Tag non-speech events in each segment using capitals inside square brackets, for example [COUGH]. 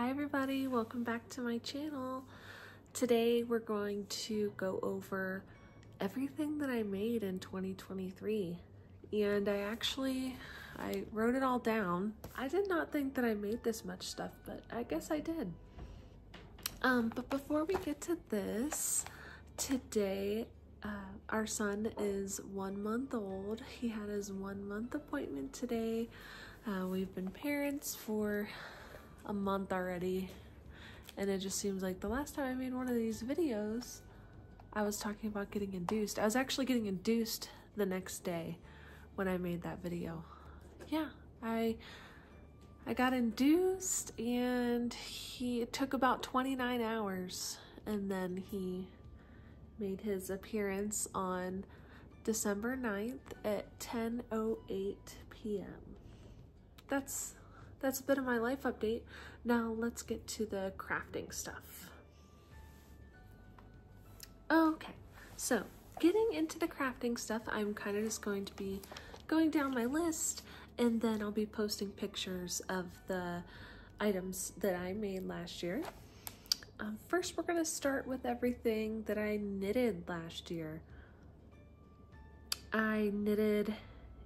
Hi everybody, welcome back to my channel. Today we're going to go over everything that I made in 2023. And I actually, I wrote it all down. I did not think that I made this much stuff, but I guess I did. Um, but before we get to this, today uh, our son is one month old. He had his one month appointment today. Uh, we've been parents for a month already and it just seems like the last time I made one of these videos I was talking about getting induced. I was actually getting induced the next day when I made that video. Yeah, I I got induced and he took about 29 hours and then he made his appearance on December 9th at 10:08 p.m. That's that's a bit of my life update. Now let's get to the crafting stuff. Okay, so getting into the crafting stuff, I'm kind of just going to be going down my list and then I'll be posting pictures of the items that I made last year. Um, first, we're going to start with everything that I knitted last year. I knitted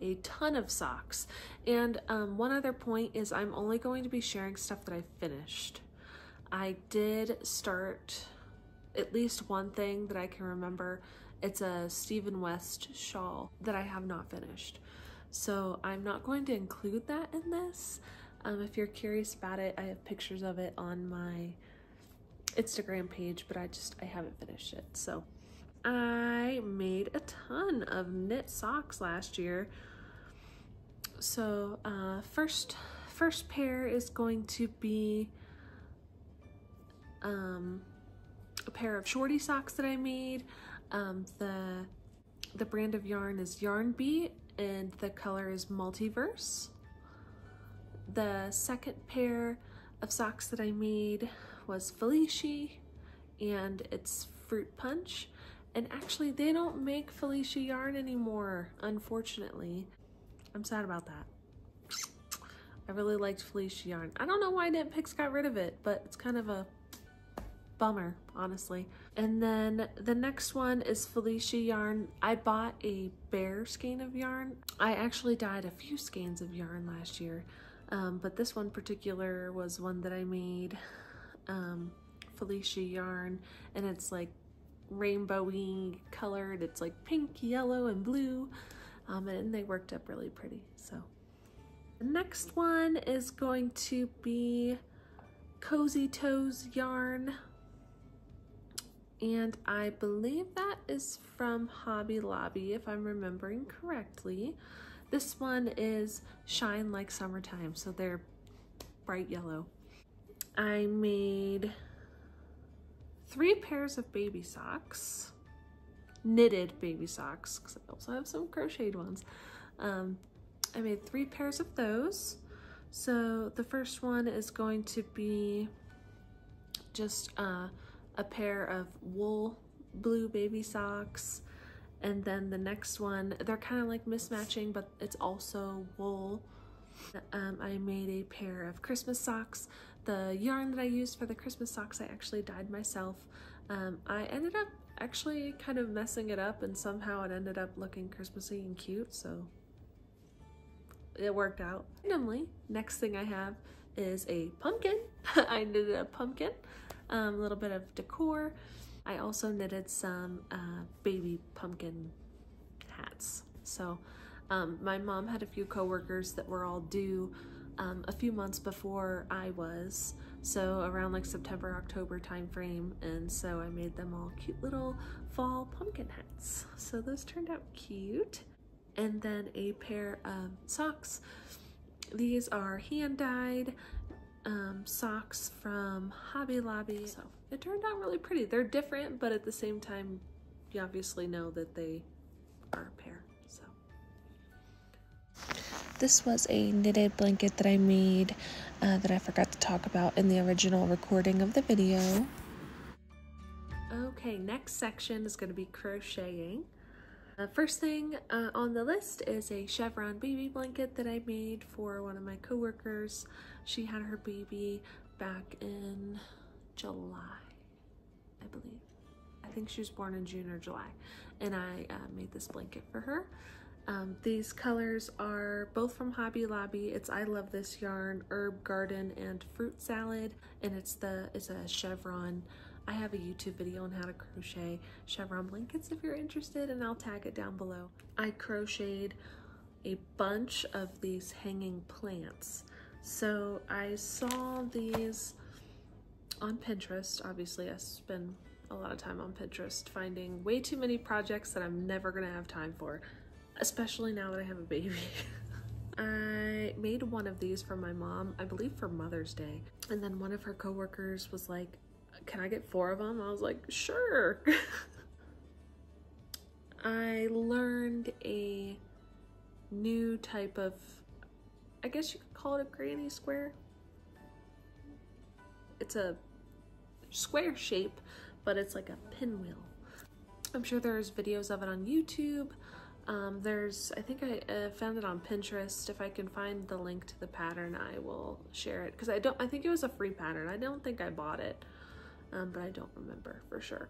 a ton of socks. And um, one other point is I'm only going to be sharing stuff that I finished. I did start at least one thing that I can remember. It's a Stephen West shawl that I have not finished. So I'm not going to include that in this. Um, if you're curious about it, I have pictures of it on my Instagram page, but I just, I haven't finished it. So I made a ton of knit socks last year. So uh, first, first pair is going to be um, a pair of shorty socks that I made. Um, the, the brand of yarn is Yarn Bee and the color is Multiverse. The second pair of socks that I made was Felicia and it's Fruit Punch. And actually they don't make Felicia yarn anymore, unfortunately. I'm sad about that. I really liked Felicia yarn. I don't know why Knit Picks got rid of it, but it's kind of a bummer, honestly. And then the next one is Felicia yarn. I bought a bare skein of yarn. I actually dyed a few skeins of yarn last year, um, but this one particular was one that I made um, Felicia yarn, and it's like rainbowy colored. It's like pink, yellow, and blue, um, and they worked up really pretty. So the next one is going to be Cozy Toes yarn. And I believe that is from Hobby Lobby, if I'm remembering correctly. This one is Shine Like Summertime, so they're bright yellow. I made three pairs of baby socks, knitted baby socks, because I also have some crocheted ones. Um, I made three pairs of those. So the first one is going to be just uh, a pair of wool blue baby socks. And then the next one, they're kind of like mismatching, but it's also wool. Um, I made a pair of Christmas socks. The yarn that I used for the Christmas socks I actually dyed myself. Um, I ended up actually kind of messing it up and somehow it ended up looking Christmassy and cute, so it worked out. Randomly, next thing I have is a pumpkin. [LAUGHS] I knitted a pumpkin, um, a little bit of decor. I also knitted some uh, baby pumpkin hats. So um, my mom had a few coworkers that were all due um, a few months before I was, so around like September, October time frame, and so I made them all cute little fall pumpkin hats. So those turned out cute. And then a pair of socks. These are hand-dyed um, socks from Hobby Lobby. So it turned out really pretty. They're different, but at the same time, you obviously know that they are a pair. This was a knitted blanket that I made uh, that I forgot to talk about in the original recording of the video. Okay, next section is going to be crocheting. Uh, first thing uh, on the list is a chevron baby blanket that I made for one of my coworkers. She had her baby back in July, I believe. I think she was born in June or July. And I uh, made this blanket for her. Um, these colors are both from Hobby Lobby. It's I Love This Yarn, Herb Garden, and Fruit Salad. And it's the it's a chevron. I have a YouTube video on how to crochet chevron blankets if you're interested, and I'll tag it down below. I crocheted a bunch of these hanging plants. So I saw these on Pinterest. Obviously, I spend a lot of time on Pinterest finding way too many projects that I'm never gonna have time for, especially now that I have a baby. [LAUGHS] I made one of these for my mom, I believe for Mother's Day. And then one of her coworkers was like, can I get four of them? I was like, sure. [LAUGHS] I learned a new type of, I guess you could call it a granny square. It's a square shape, but it's like a pinwheel. I'm sure there's videos of it on YouTube. Um, there's, I think I uh, found it on Pinterest. If I can find the link to the pattern, I will share it. Cause I don't, I think it was a free pattern. I don't think I bought it, um, but I don't remember for sure.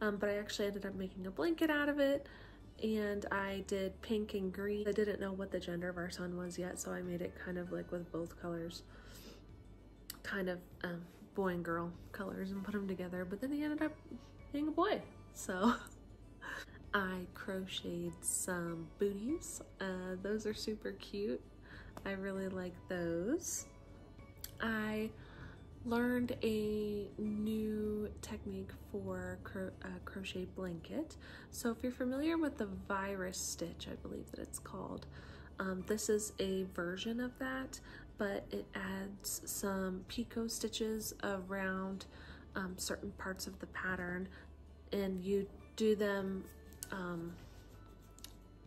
Um, but I actually ended up making a blanket out of it and I did pink and green. I didn't know what the gender of our son was yet, so I made it kind of like with both colors, kind of um, boy and girl colors and put them together, but then he ended up being a boy, so. [LAUGHS] I crocheted some booties. Uh, those are super cute. I really like those. I learned a new technique for cro uh, crochet blanket. So if you're familiar with the virus stitch, I believe that it's called, um, this is a version of that, but it adds some picot stitches around um, certain parts of the pattern and you do them um,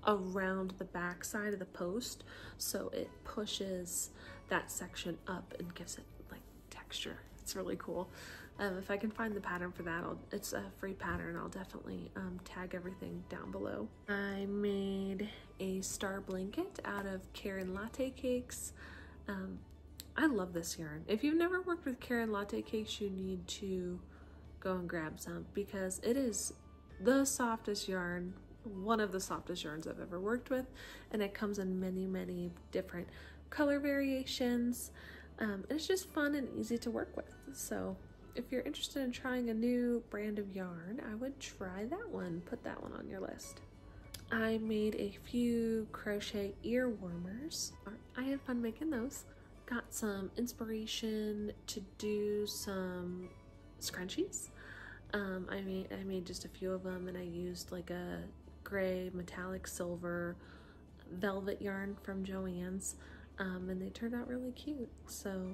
around the back side of the post so it pushes that section up and gives it like texture. It's really cool. Um, if I can find the pattern for that, I'll, it's a free pattern. I'll definitely um, tag everything down below. I made a star blanket out of Caron Latte Cakes. Um, I love this yarn. If you've never worked with Caron Latte Cakes, you need to go and grab some because it is the softest yarn, one of the softest yarns I've ever worked with, and it comes in many, many different color variations. Um, it's just fun and easy to work with. So if you're interested in trying a new brand of yarn, I would try that one. Put that one on your list. I made a few crochet ear warmers. I had fun making those. Got some inspiration to do some scrunchies. Um, I made I made just a few of them and I used like a gray metallic silver velvet yarn from Joann's um, and they turned out really cute. So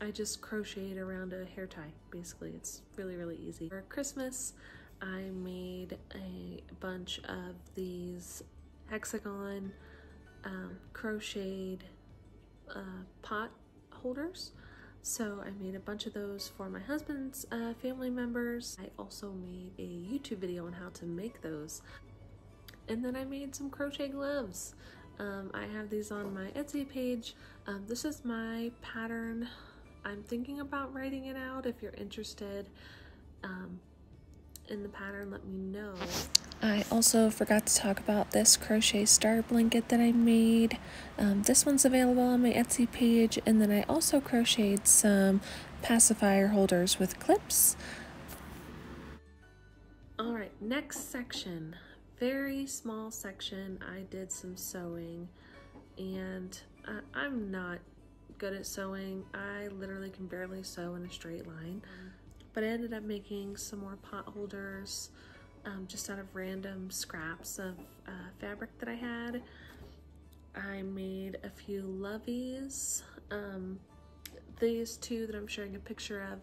I just crocheted around a hair tie, basically. It's really, really easy. For Christmas, I made a bunch of these hexagon um, crocheted uh, pot holders. So I made a bunch of those for my husband's uh, family members. I also made a YouTube video on how to make those. And then I made some crochet gloves. Um, I have these on my Etsy page. Um, this is my pattern. I'm thinking about writing it out. If you're interested um, in the pattern, let me know. I also forgot to talk about this crochet star blanket that I made. Um, this one's available on my Etsy page. And then I also crocheted some pacifier holders with clips. All right, next section very small section I did some sewing and uh, I'm not good at sewing. I literally can barely sew in a straight line. But I ended up making some more pot holders um, just out of random scraps of uh, fabric that I had. I made a few loveys. Um, these two that I'm showing a picture of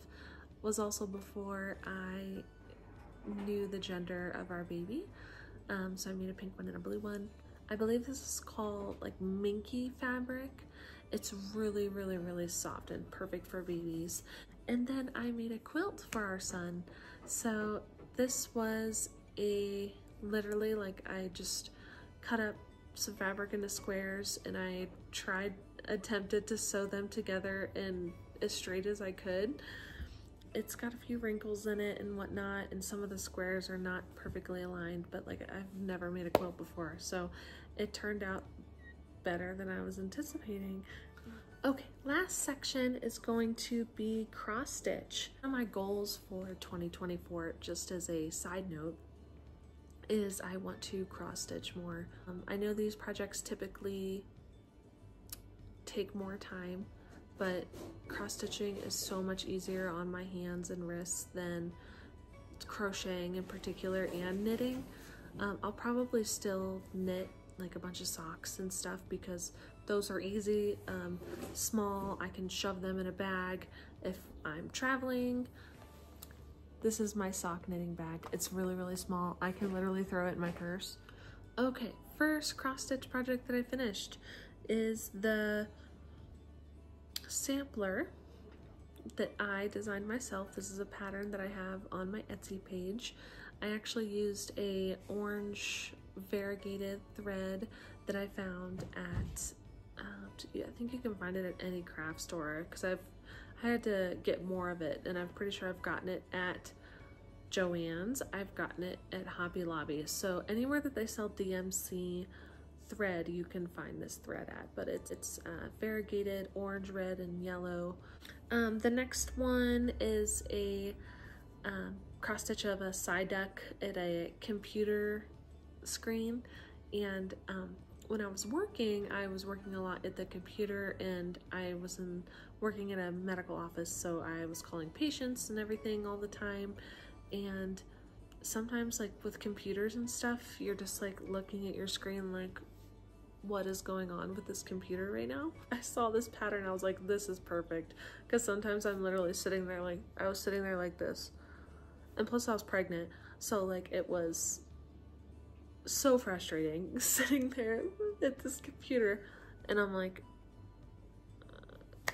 was also before I knew the gender of our baby. Um, so I made a pink one and a blue one. I believe this is called like minky fabric. It's really, really, really soft and perfect for babies. And then I made a quilt for our son. So this was a, literally like I just cut up some fabric into squares and I tried, attempted to sew them together in as straight as I could. It's got a few wrinkles in it and whatnot, and some of the squares are not perfectly aligned, but like I've never made a quilt before, so it turned out better than I was anticipating. Okay, last section is going to be cross stitch. One of my goals for 2024, just as a side note, is I want to cross stitch more. Um, I know these projects typically take more time, but cross stitching is so much easier on my hands and wrists than crocheting in particular and knitting. Um, I'll probably still knit like a bunch of socks and stuff because those are easy, um, small. I can shove them in a bag if I'm traveling. This is my sock knitting bag. It's really, really small. I can literally throw it in my purse. Okay, first cross stitch project that I finished is the sampler that I designed myself. This is a pattern that I have on my Etsy page. I actually used a orange variegated thread that I found at, uh, I think you can find it at any craft store because I've I had to get more of it and I'm pretty sure I've gotten it at Joann's. I've gotten it at Hobby Lobby. So anywhere that they sell DMC thread, you can find this thread at, but it's, it's uh, variegated orange, red, and yellow. Um, the next one is a um, cross stitch of a Psyduck at a computer screen and um, when I was working, I was working a lot at the computer and I was in, working in a medical office, so I was calling patients and everything all the time. And sometimes, like with computers and stuff, you're just like looking at your screen, like, what is going on with this computer right now? [LAUGHS] I saw this pattern, I was like, this is perfect. Because sometimes I'm literally sitting there, like, I was sitting there like this. And plus, I was pregnant, so like, it was so frustrating [LAUGHS] sitting there at this computer and I'm like, uh,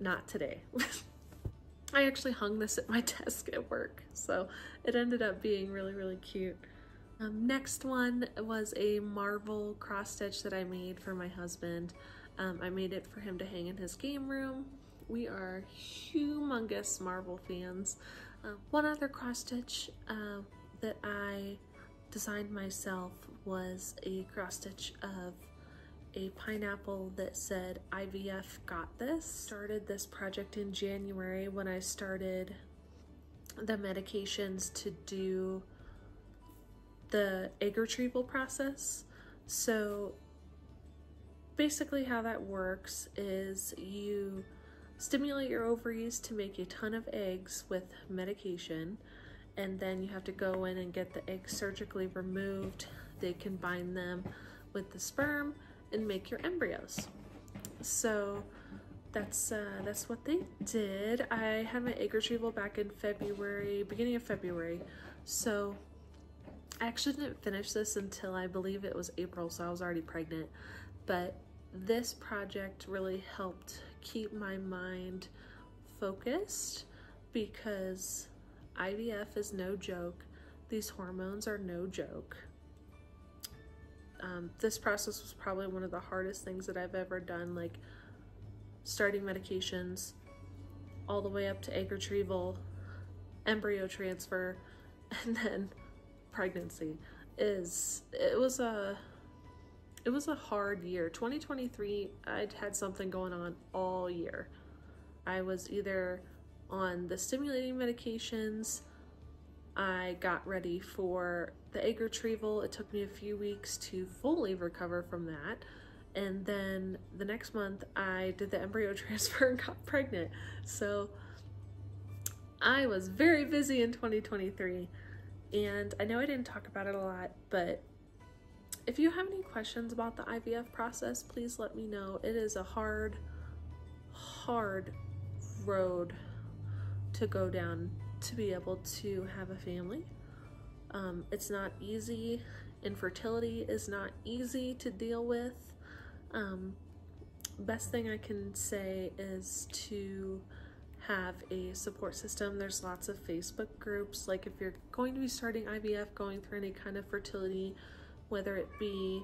not today. [LAUGHS] I actually hung this at my [LAUGHS] desk at work, so it ended up being really, really cute. Um, next one was a Marvel cross stitch that I made for my husband. Um, I made it for him to hang in his game room. We are humongous Marvel fans. Uh, one other cross stitch uh, that I designed myself was a cross stitch of a pineapple that said IVF got this. Started this project in January when I started the medications to do the egg retrieval process. So basically how that works is you stimulate your ovaries to make a ton of eggs with medication and then you have to go in and get the eggs surgically removed. They combine them with the sperm and make your embryos. So that's uh, that's what they did. I had my egg retrieval back in February, beginning of February. So I actually didn't finish this until I believe it was April, so I was already pregnant. But this project really helped keep my mind focused because IVF is no joke. These hormones are no joke. Um, this process was probably one of the hardest things that I've ever done, like starting medications all the way up to egg retrieval, embryo transfer, [LAUGHS] and then pregnancy is it was a it was a hard year 2023 i'd had something going on all year i was either on the stimulating medications. I got ready for the egg retrieval. It took me a few weeks to fully recover from that. And then the next month, I did the embryo [LAUGHS] transfer and got pregnant. So I was very busy in 2023. And I know I didn't talk about it a lot, but if you have any questions about the IVF process, please let me know. It is a hard, hard road to go down to be able to have a family. Um, it's not easy. Infertility is not easy to deal with. Um, best thing I can say is to have a support system. There's lots of Facebook groups. Like if you're going to be starting IVF, going through any kind of fertility, whether it be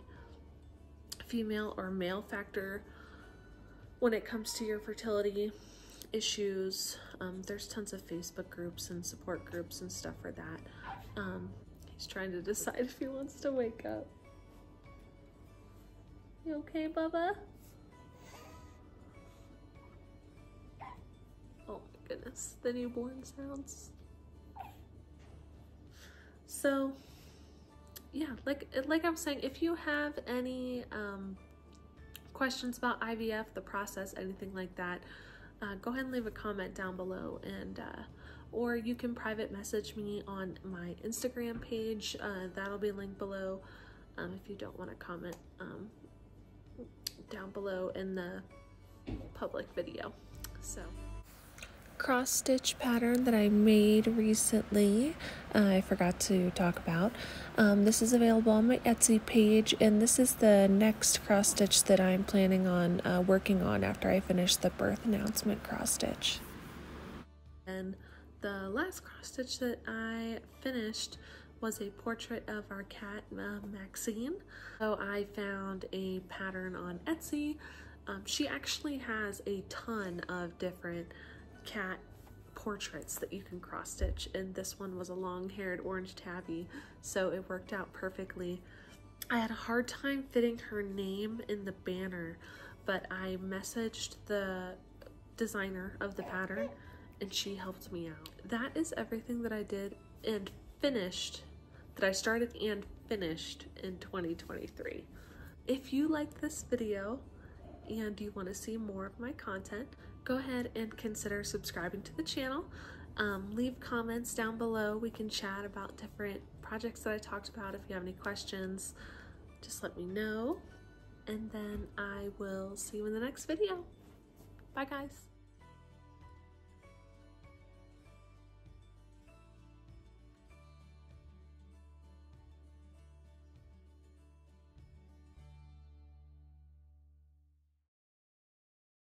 female or male factor, when it comes to your fertility, issues. Um, there's tons of Facebook groups and support groups and stuff for that. Um, he's trying to decide if he wants to wake up. You okay, Bubba? Oh my goodness, the newborn sounds. So, yeah, like like I was saying, if you have any um, questions about IVF, the process, anything like that, uh, go ahead and leave a comment down below and uh, or you can private message me on my Instagram page. Uh, that'll be linked below um, if you don't want to comment um, down below in the public video. So cross stitch pattern that I made recently. Uh, I forgot to talk about. Um, this is available on my Etsy page, and this is the next cross stitch that I'm planning on uh, working on after I finish the birth announcement cross stitch. And the last cross stitch that I finished was a portrait of our cat uh, Maxine. So I found a pattern on Etsy. Um, she actually has a ton of different cat portraits that you can cross stitch and this one was a long-haired orange tabby so it worked out perfectly. I had a hard time fitting her name in the banner but I messaged the designer of the pattern and she helped me out. That is everything that I did and finished that I started and finished in 2023. If you like this video and you want to see more of my content, go ahead and consider subscribing to the channel. Um, leave comments down below. We can chat about different projects that I talked about. If you have any questions, just let me know. And then I will see you in the next video. Bye guys.